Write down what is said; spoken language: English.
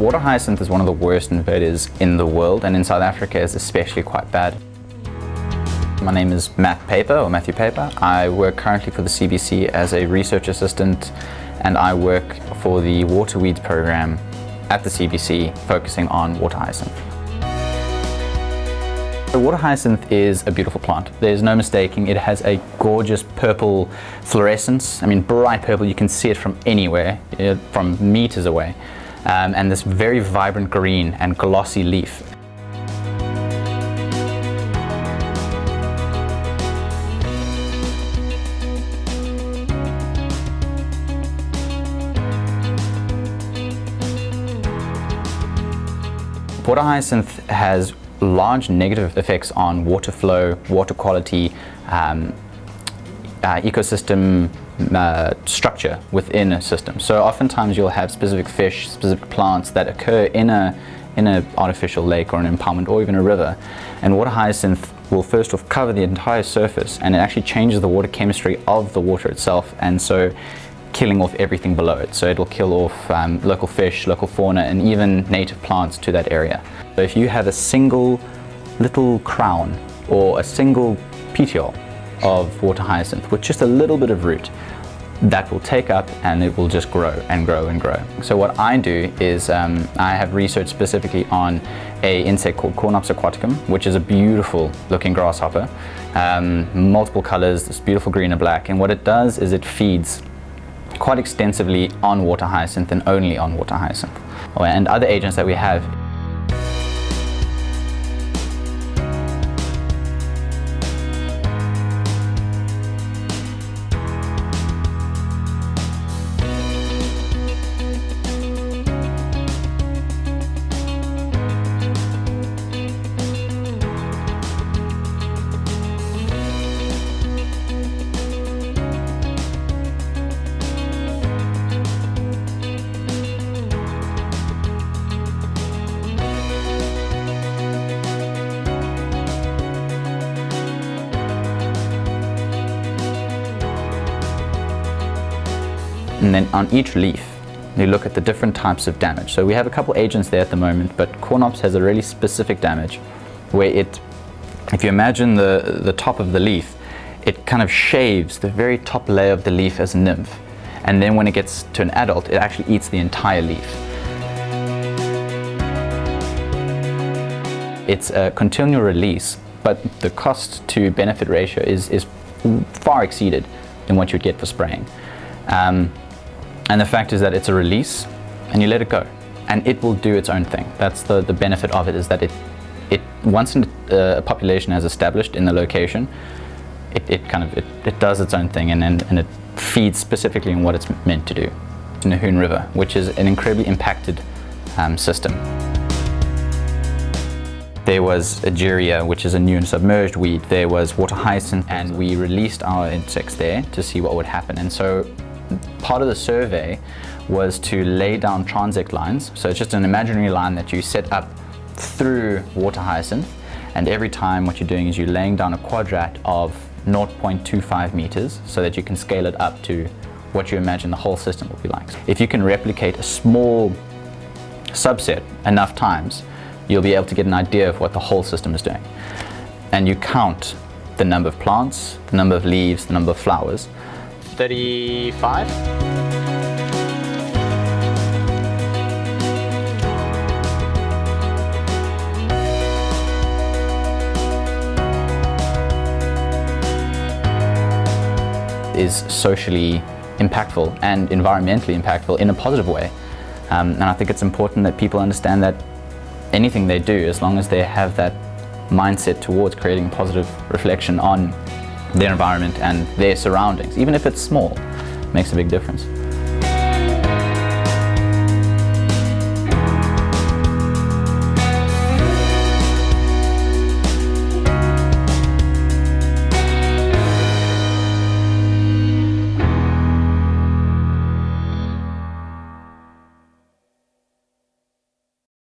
Water hyacinth is one of the worst invaders in the world and in South Africa is especially quite bad. My name is Matt Paper, or Matthew Paper. I work currently for the CBC as a research assistant and I work for the water weeds program at the CBC focusing on water hyacinth. The water hyacinth is a beautiful plant. There's no mistaking, it has a gorgeous purple fluorescence. I mean, bright purple, you can see it from anywhere, from meters away. Um, and this very vibrant green and glossy leaf. Water hyacinth has large negative effects on water flow, water quality, um, uh, ecosystem uh, structure within a system. So oftentimes you'll have specific fish, specific plants that occur in a in an artificial lake or an impoundment or even a river. And water hyacinth will first off cover the entire surface and it actually changes the water chemistry of the water itself and so killing off everything below it. So it'll kill off um, local fish, local fauna, and even native plants to that area. So if you have a single little crown or a single petiole of water hyacinth with just a little bit of root, that will take up and it will just grow and grow and grow. So what I do is um, I have research specifically on a insect called Cornops aquaticum, which is a beautiful looking grasshopper, um, multiple colors, this beautiful green and black. And what it does is it feeds quite extensively on water hyacinth and only on water hyacinth. Oh, and other agents that we have And then on each leaf, you look at the different types of damage. So we have a couple agents there at the moment, but Cornops has a really specific damage where it, if you imagine the, the top of the leaf, it kind of shaves the very top layer of the leaf as a nymph. And then when it gets to an adult, it actually eats the entire leaf. It's a continual release, but the cost to benefit ratio is, is far exceeded than what you'd get for spraying. Um, and the fact is that it's a release and you let it go and it will do its own thing. That's the, the benefit of it is that it, it once uh, a population has established in the location, it, it kind of, it, it does its own thing and, and, and it feeds specifically on what it's meant to do. Nahoon River, which is an incredibly impacted um, system. There was Egeria, which is a new and submerged weed. There was water hyacinth, and we released our insects there to see what would happen. And so part of the survey was to lay down transect lines. So it's just an imaginary line that you set up through water hyacinth. And every time what you're doing is you're laying down a quadrat of 0.25 meters so that you can scale it up to what you imagine the whole system will be like. If you can replicate a small subset enough times, you'll be able to get an idea of what the whole system is doing. And you count the number of plants, the number of leaves, the number of flowers, 35. is socially impactful and environmentally impactful in a positive way. Um, and I think it's important that people understand that anything they do, as long as they have that mindset towards creating positive reflection on their environment and their surroundings, even if it's small, makes a big difference.